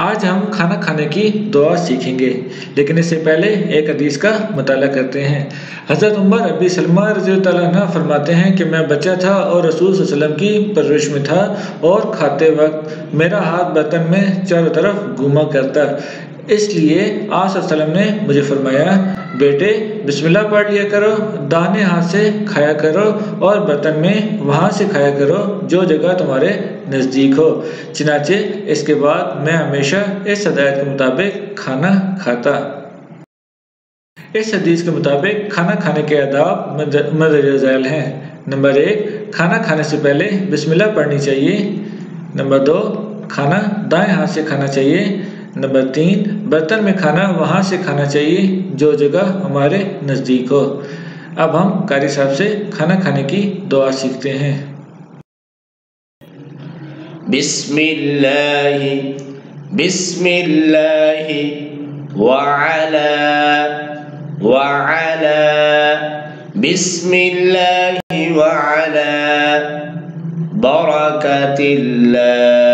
आज हम खाना खाने की दुआ सीखेंगे, लेकिन इससे पहले एक हदीस का मताल करते हैं। हज़रत उमर अबी सलमा रज़ी फरमाते हैं कि मैं बच्चा था और रसूल वसलम की परवरिश में था और खाते वक्त मेरा हाथ बर्तन में चारों तरफ़ घूमा करता। इसलिए आसम ने मुझे फरमाया, बेटे, बिस्मिल्लाह पढ़ लिया करो, दाने हाथ से खाया करो और बर्तन में वहाँ से खाया करो, जो जगह तुम्हारे नज़दीक हो। चनाचे इसके बाद मैं हमेशा इस हदायत के मुताबिक खाना खाता। इस हदीस के मुताबिक खाना खाने के आदाब मदरजाल हैं। नंबर एक, खाना खाने से पहले बिस्मिल्लाह पढ़नी चाहिए। नंबर दो, खाना दाएँ हाथ से खाना चाहिए। नंबर तीन, बर्तन में खाना वहाँ से खाना चाहिए, जो जगह हमारे नज़दीक हो। अब हम कारी साहब से खाना खाने की दुआ सीखते हैं। बिस्मिल्लाह बिस्मिल्लाह वअला बिस्मिल्लाह वअला बरकतिल्लाह।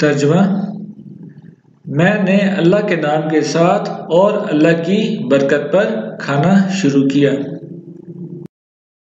तर्जमा, मैंने अल्लाह के नाम के साथ और अल्लाह की बरकत पर खाना शुरू किया।